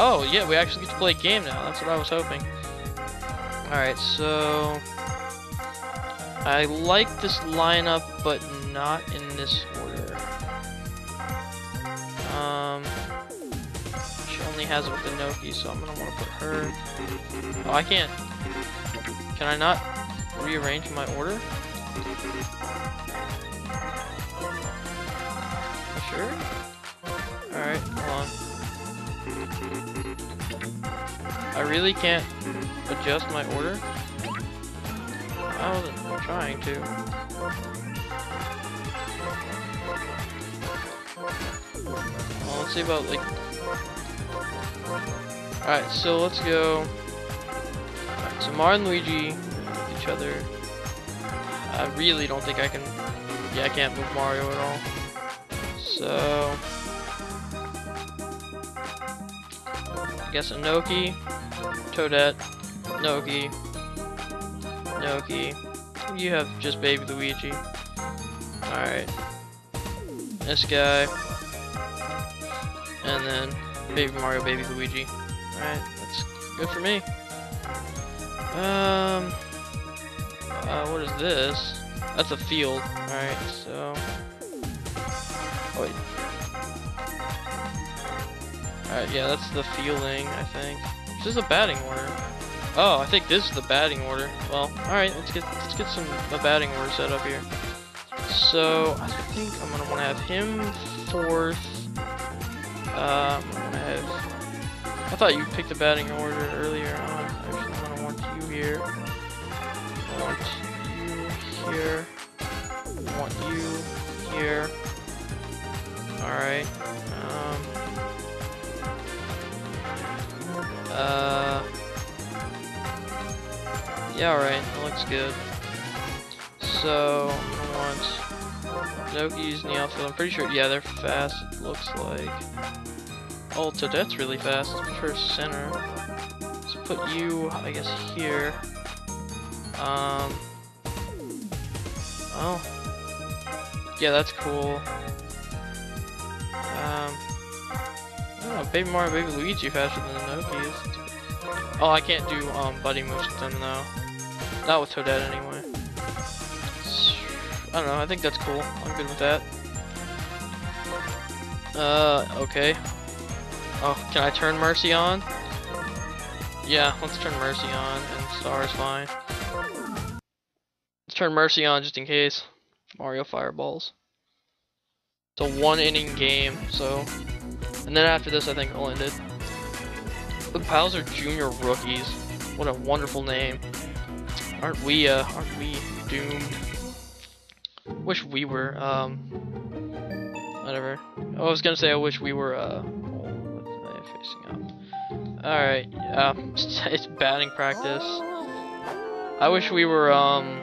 Oh, yeah, we actually get to play a game now. That's what I was hoping. Alright, so... I like this lineup, but not in this order. Um, she only has it with the Noki, so I'm gonna want to put her. Oh, I can't. Can I not rearrange my order? Sure? Alright, hold on. I really can't adjust my order? I wasn't trying to. Well, let's see about like. Alright, so let's go. Alright, so Mario and Luigi each other. I really don't think I can. Yeah, I can't move Mario at all. So. I guess Inoki, Toadette, Noki, Noki. You have just Baby Luigi. Alright. This guy. And then Baby Mario, Baby Luigi. Alright, that's good for me. Um, uh, what is this? That's a field. Alright, so. Oh, wait. Alright, yeah, that's the feeling, I think. This is a batting order. Oh, I think this is the batting order. Well, alright, let's get let's get some a batting order set up here. So I think I'm gonna wanna have him fourth. Have I thought you picked the batting order earlier on. Actually I'm gonna want you here. I want you here. I want you here. Alright. Um uh yeah, alright, that looks good. So, I want Noki's in the outfield. I'm pretty sure, yeah, they're fast, looks like. Oh, That's really fast, first center. Let's put you, I guess, here. Um, oh. Yeah, that's cool. Baby Mario, Baby Luigi faster than the Noki's. Oh, I can't do um buddy moves with them though. Not with Toadette anyway. I don't know, I think that's cool. I'm good with that. Uh, okay. Oh, can I turn Mercy on? Yeah, let's turn Mercy on, and Star is fine. Let's turn Mercy on just in case. Mario Fireballs. It's a one inning game, so... And then after this, I think it'll end it. The Pals are junior rookies. What a wonderful name. Aren't we, uh, aren't we doomed? Wish we were, um, whatever. I was gonna say I wish we were, uh, up? Alright, yeah, it's batting practice. I wish we were, um,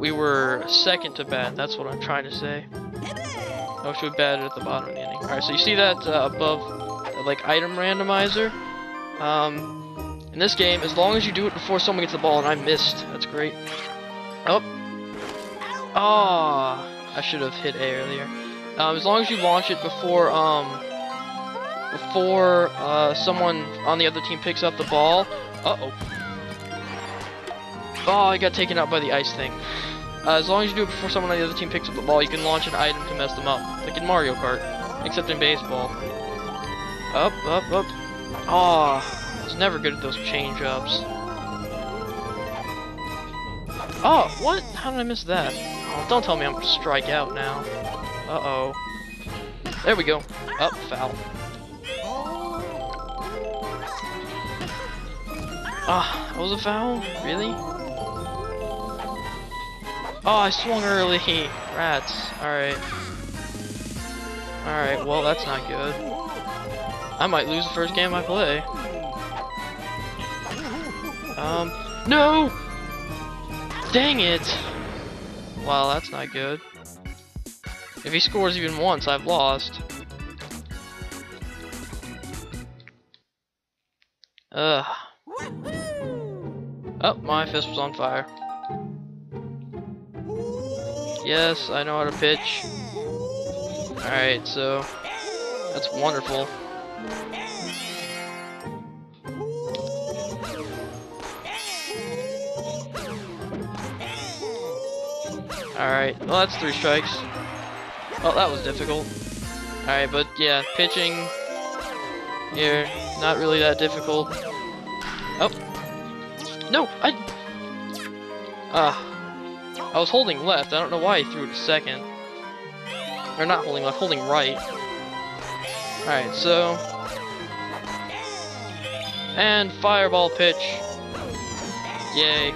we were second to bat, that's what I'm trying to say. Wish we batted at the bottom of the inning. Alright, so you see that uh, above, like, item randomizer? Um, in this game, as long as you do it before someone gets the ball, and I missed. That's great. Oh. Oh, I should have hit A earlier. Um, as long as you launch it before, um, before, uh, someone on the other team picks up the ball. Uh-oh. Oh, I got taken out by the ice thing. Uh, as long as you do it before someone on the other team picks up the ball, you can launch an item to mess them up. Like in Mario Kart. Except in baseball. Up, up, up. Oh, I was never good at those change-ups. Oh, what? How did I miss that? Oh, don't tell me I'm gonna strike out now. Uh-oh. There we go. Up, oh, foul. Ah, that was a foul? Really? Oh, I swung early. Rats. Alright. Alright, well, that's not good. I might lose the first game I play. Um, no! Dang it! Well, that's not good. If he scores even once, I've lost. Ugh. Oh, my fist was on fire. Yes, I know how to pitch. Alright, so... That's wonderful. Alright, well that's three strikes. Oh, that was difficult. Alright, but yeah, pitching here, not really that difficult. Oh. No, I... Ah. I was holding left, I don't know why he threw it to second. Or not holding left, holding right. Alright, so... And fireball pitch. Yay.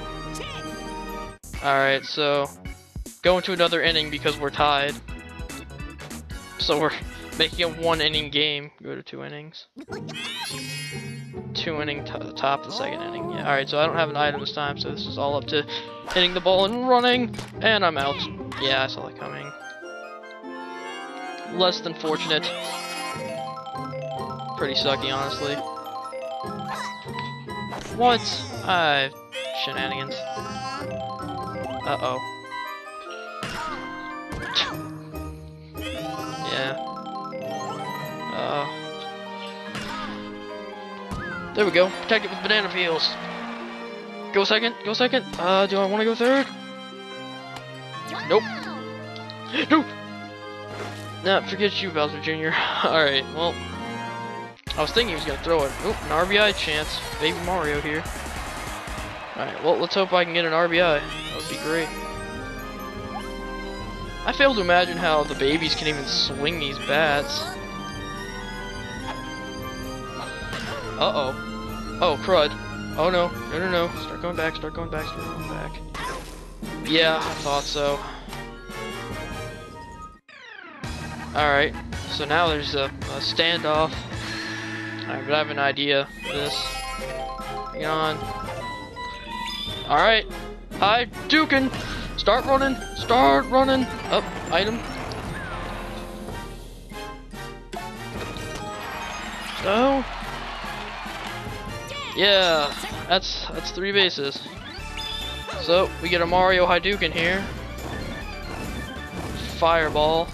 Alright, so go into another inning because we're tied. So we're making a one inning game. Go to two innings. Two inning top of the second inning. Yeah, alright, so I don't have an item this time, so this is all up to hitting the ball and running, and I'm out. Yeah, I saw that coming. Less than fortunate. Pretty sucky, honestly. What? Uh, shenanigans. Uh-oh. yeah. Uh. There we go. Protect it with banana peels. Go second. Go second. Uh, do I want to go third? Nope. Nope. Nah, forget you, Bowser Jr. Alright, well. I was thinking he was going to throw it. Oop, an RBI chance. Baby Mario here. Alright, well, let's hope I can get an RBI. That would be great. I fail to imagine how the babies can even swing these bats. Uh-oh. Oh, crud. Oh, no. No, no, no. Start going back, start going back, start going back. Yeah, I thought so. Alright, so now there's a, a standoff. Alright, but I have an idea for this. Hang on. Alright. Hi, Dukin! Start running! Start running! Up, oh, item. So Yeah, that's that's three bases. So we get a Mario Hadouken here. Fireball.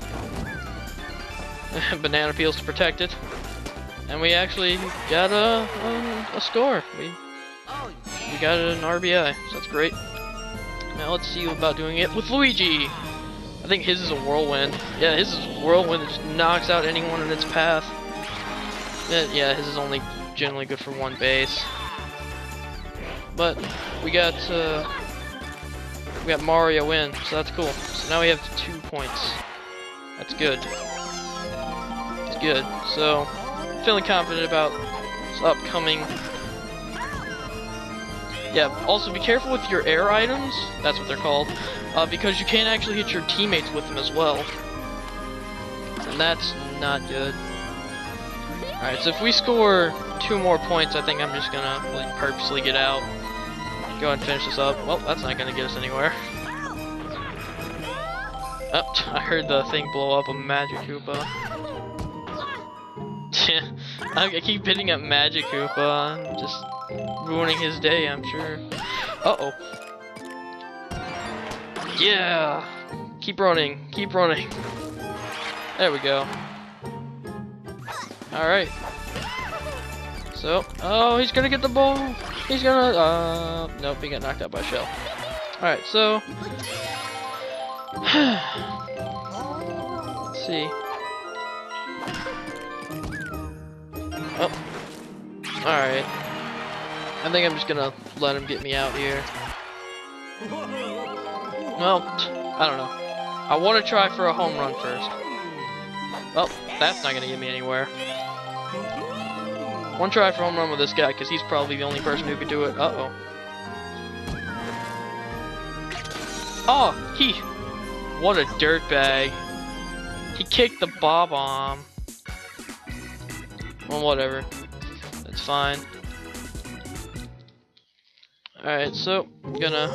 Banana peels to protect it. And we actually got a, a, a score. We, we got an RBI, so that's great. Now let's see about doing it with Luigi. I think his is a whirlwind. Yeah, his is a whirlwind that just knocks out anyone in its path. Yeah, yeah, his is only generally good for one base. But we got uh, we got Mario in, so that's cool. So now we have two points. That's good. It's good. So feeling confident about this upcoming yeah, also be careful with your air items, that's what they're called, uh, because you can't actually hit your teammates with them as well. And that's not good. Alright, so if we score two more points, I think I'm just gonna like, purposely get out. Go and finish this up. Well, that's not gonna get us anywhere. Oh, I heard the thing blow up a Magikoopa. I keep hitting up Magikoopa, just ruining his day, I'm sure. Uh-oh. Yeah! Keep running, keep running. There we go. Alright. So, oh, he's gonna get the ball. He's gonna, uh, nope, he got knocked out by Shell. Alright, so. Let's see. Oh. Alright. I think I'm just gonna let him get me out here. Well, I don't know. I want to try for a home run first. Well, that's not gonna get me anywhere. One try for home run with this guy, because he's probably the only person who could do it. Uh-oh. Oh, he... What a dirtbag. He kicked the Bob-omb. Well, whatever. That's fine. Alright, so, I'm gonna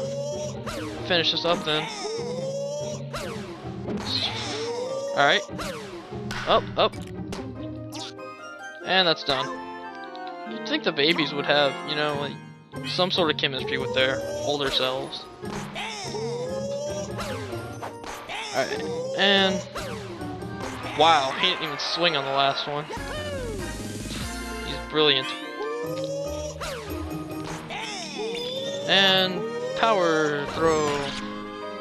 finish this up then. Alright. Up, up. And that's done. You'd think the babies would have, you know, like, some sort of chemistry with their older selves. Alright, and... Wow, he didn't even swing on the last one. He's brilliant. And power throw.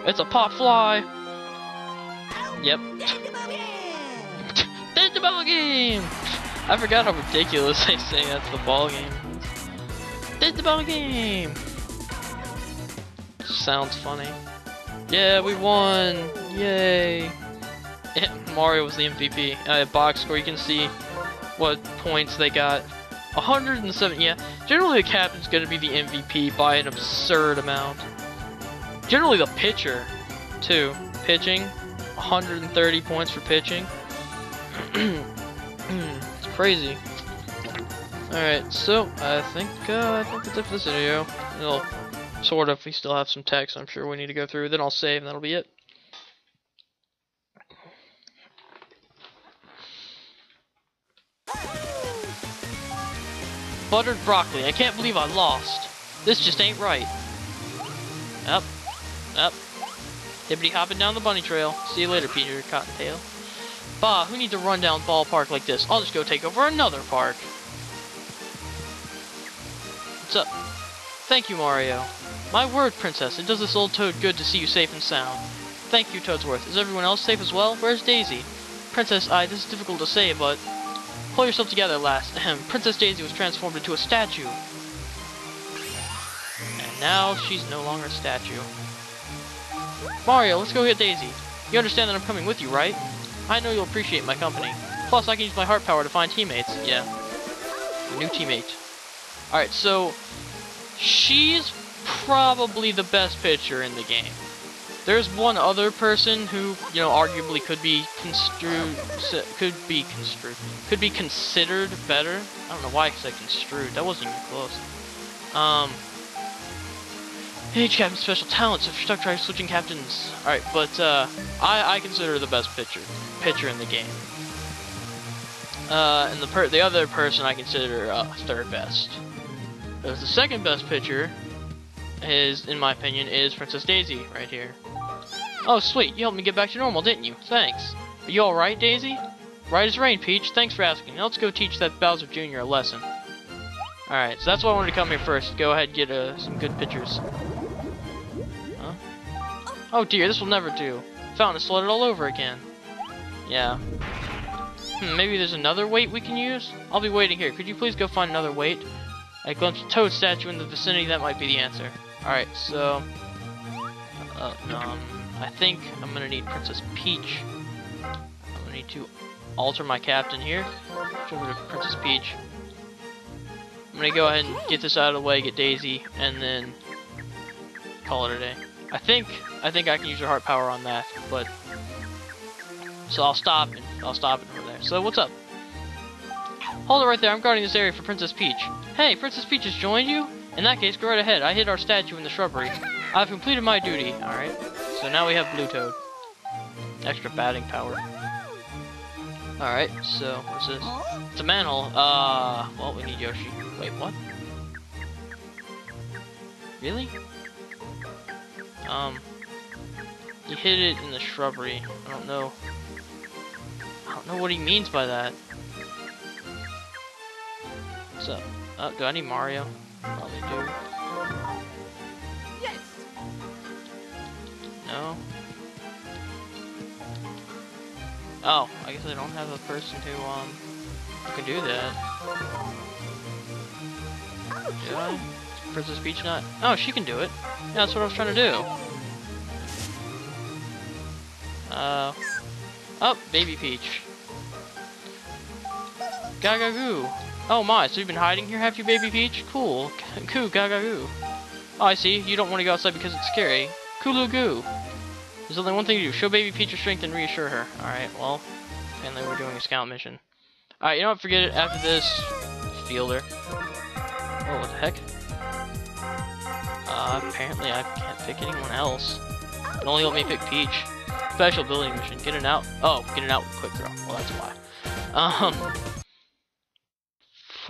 It's a pop fly. Yep. It's the. I forgot how ridiculous they say that's the ball game. It's the ball game. Sounds funny. Yeah, we won! Yay! Mario was the MVP. Uh, box score, you can see what points they got. 107, yeah. Generally the captain's gonna be the MVP by an absurd amount. Generally the pitcher, too. Pitching, 130 points for pitching. crazy. Alright, so I think uh, I think that's it for this video. It'll sort of we still have some text I'm sure we need to go through. Then I'll save and that'll be it. Buttered broccoli. I can't believe I lost. This just ain't right. Up. Up. Hibbity hopping down the bunny trail. See you later, Peter Cottontail. Bah, who needs to run down ballpark like this? I'll just go take over another park. What's up? Thank you, Mario. My word, Princess, it does this old toad good to see you safe and sound. Thank you, Toadsworth. Is everyone else safe as well? Where's Daisy? Princess, I, this is difficult to say, but Pull yourself together, lass. Princess Daisy was transformed into a statue. And now she's no longer a statue. Mario, let's go get Daisy. You understand that I'm coming with you, right? I know you'll appreciate my company. Plus, I can use my heart power to find teammates. Yeah. New teammate. Alright, so... She's probably the best pitcher in the game. There's one other person who, you know, arguably could be construed, could be construed, could be considered better. I don't know why I said construed. That wasn't even close. Um, each captain special talents. If you're stuck trying switching captains. Alright, but uh, I, I consider the best pitcher pitcher in the game. Uh, and the per the other person I consider uh, third best. The second best pitcher is, in my opinion, is Princess Daisy right here. Oh, sweet. You helped me get back to normal, didn't you? Thanks. Are you alright, Daisy? Right as rain, Peach. Thanks for asking. Now let's go teach that Bowser Jr. a lesson. Alright, so that's why I wanted to come here first. Go ahead and get uh, some good pictures. Oh dear, this will never do. Fountain flooded all over again. Yeah. Hmm, maybe there's another weight we can use? I'll be waiting here. Could you please go find another weight? I glimpsed a toad statue in the vicinity. That might be the answer. Alright, so... Uh, um... I think I'm gonna need Princess Peach. I'm gonna need to alter my captain here. Over to Princess Peach. I'm gonna go ahead and get this out of the way, get Daisy, and then call it a day. I think I think I can use your heart power on that, but so I'll stop and I'll stop it over there. So what's up? Hold it right there. I'm guarding this area for Princess Peach. Hey, Princess Peach has joined you? In that case, go right ahead. I hid our statue in the shrubbery. I've completed my duty. All right. So now we have Blue Toad. Extra batting power. Alright, so what's this? It's a manhole. Uh, well, we need Yoshi. Wait, what? Really? Um, he hid it in the shrubbery. I don't know. I don't know what he means by that. What's up? Uh, do I need Mario? Probably do. Yes. No? Oh, I guess I don't have a person who, um, can do that. Do I? Princess Peach not? Oh, she can do it. Yeah, that's what I was trying to do. Uh, oh, Baby Peach. Gaga goo. Oh my, so you've been hiding here, have you, Baby Peach? Cool. Goo, gaga goo. Oh, I see. You don't want to go outside because it's scary. Kulu goo. There's only one thing to do. Show baby Peach her strength and reassure her. Alright, well, apparently we're doing a scout mission. Alright, you know what? Forget it. After this, fielder. Oh, what the heck? Uh, apparently I can't pick anyone else. It only let me pick Peach. Special building mission. Get it out. Oh, get it out with quick throw. Well, that's why. Um,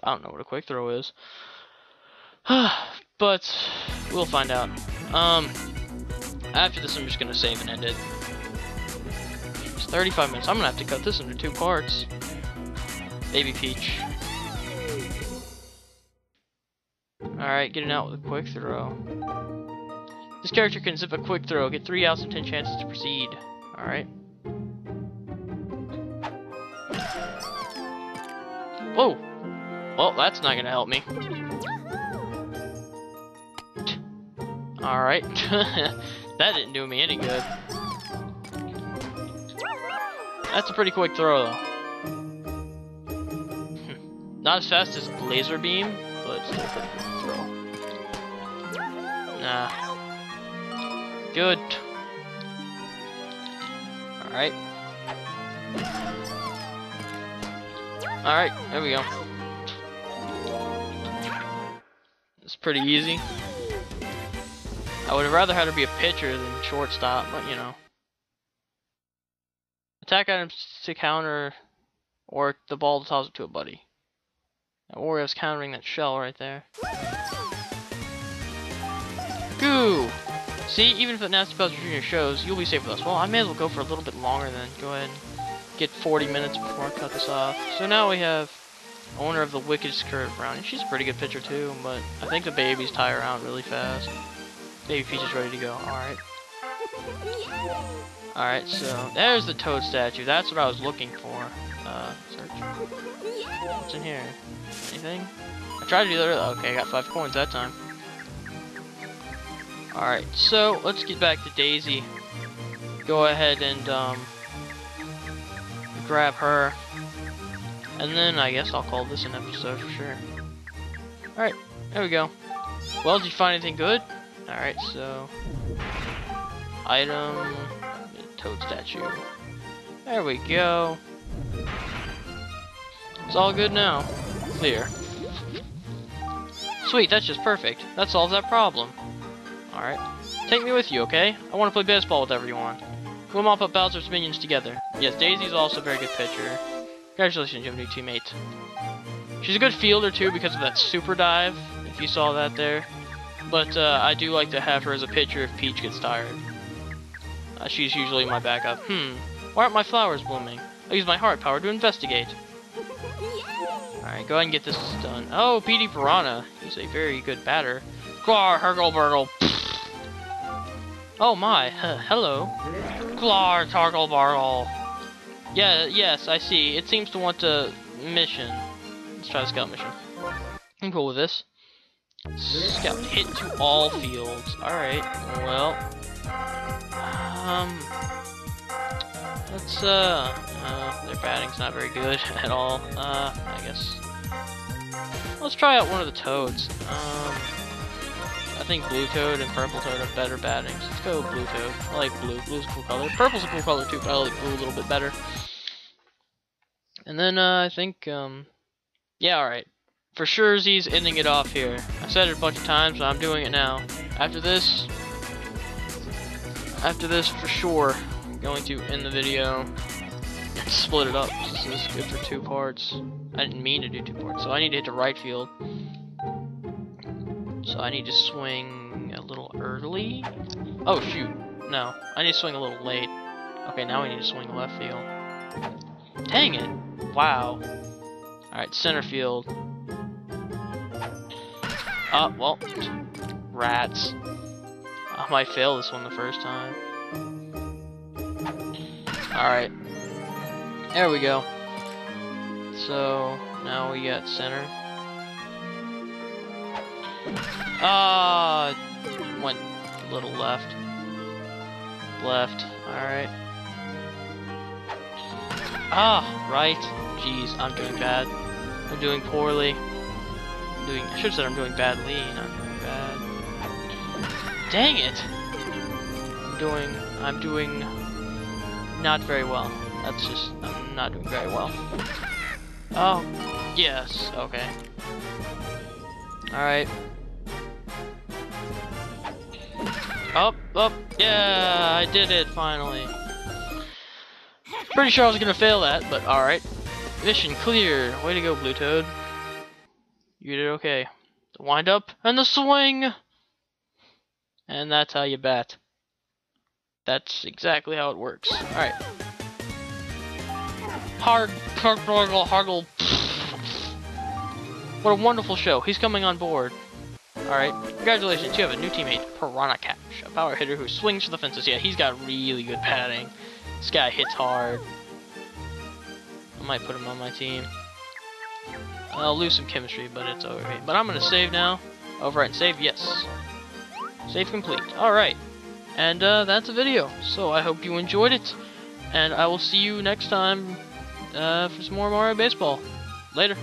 I don't know what a quick throw is. but, we'll find out. Um, after this, I'm just gonna save and end it. It's 35 minutes. I'm gonna have to cut this into two parts. Baby Peach. Alright, getting out with a quick throw. This character can zip a quick throw, get 3 outs and 10 chances to proceed. Alright. Whoa! Well, that's not gonna help me. Alright. that didn't do me any good. That's a pretty quick throw, though. Hmm. Not as fast as Laser Beam, but still pretty quick throw. Nah. Good. Alright. Alright, there we go. It's pretty easy. I would have rather had her be a pitcher than shortstop, but you know. Attack items to counter, or the ball to toss it to a buddy. Now Wario's countering that shell right there. See, even if the Nasty Bowser Jr. shows, you'll be safe with us. Well, I may as well go for a little bit longer then. Go ahead and get 40 minutes before I cut this off. So now we have owner of the Wickedest Curve Brownie. She's a pretty good pitcher too, but I think the babies tire out really fast. Baby Peach is ready to go. Alright. Alright, so there's the Toad statue. That's what I was looking for. Uh, search. What's in here? Anything? I tried to do that. Okay, I got five coins that time. Alright, so let's get back to Daisy. Go ahead and um, grab her. And then I guess I'll call this an episode for sure. Alright, there we go. Well, did you find anything good? Alright, so... Item... Toad statue. There we go. It's all good now. Clear. Sweet, that's just perfect. That solves that problem. Alright. Take me with you, okay? I want to play baseball with everyone. We'll mop up Bowser's minions together. Yes, Daisy's also a very good pitcher. Congratulations, you have a new teammate. She's a good fielder, too, because of that super dive, if you saw that there. But uh, I do like to have her as a pitcher if Peach gets tired. Uh, she's usually my backup. Hmm, why aren't my flowers blooming? I'll use my heart power to investigate. Alright, go ahead and get this done. Oh, Petey Piranha. He's a very good batter. Glar, Hurgle Burgle. Oh my, hello. Glar, Targle Bargle. Yeah, yes, I see. It seems to want a mission. Let's try the scout mission. I'm cool with this. Scout hit to all fields. Alright, well. Um. Let's, uh, uh, their batting's not very good at all. Uh, I guess. Let's try out one of the toads. Um, I think blue toad and purple toad have better battings. Let's go blue toad. I like blue. Blue's a cool color. Purple's a cool color too, but I like blue a little bit better. And then, uh, I think, um, yeah, alright. For sure, he's ending it off here. I've said it a bunch of times, but I'm doing it now. After this, after this, for sure, I'm going to end the video split it up. This is good for two parts. I didn't mean to do two parts, so I need to hit the right field. So I need to swing a little early. Oh, shoot. No, I need to swing a little late. Okay, now we need to swing left field. Dang it! Wow. Alright, center field. Oh, well. Rats. I might fail this one the first time. Alright. There we go. So, now we got center. Ah, uh, went a little left. Left. Alright. Ah, right. Jeez, I'm doing bad. I'm doing poorly. I'm doing. I should have said I'm doing badly, not doing bad. Dang it! I'm doing. I'm doing not very well. That's just. I'm not doing very well. Oh, yes. Okay. All Up, up, yeah, I did it finally. Pretty sure I was gonna fail that, but alright. Mission clear. Way to go, Blue Toad. You did okay. The wind up and the swing! And that's how you bat. That's exactly how it works. Alright. Hard, hard, hard, hard, What a wonderful show. He's coming on board. Alright, congratulations, you have a new teammate, Piranha Cash, a power hitter who swings for the fences. Yeah, he's got really good padding. This guy hits hard. I might put him on my team. I'll lose some chemistry, but it's alright. But I'm gonna save now. Overwrite and save, yes. Save complete. Alright. And uh, that's the video. So I hope you enjoyed it. And I will see you next time uh, for some more Mario Baseball. Later.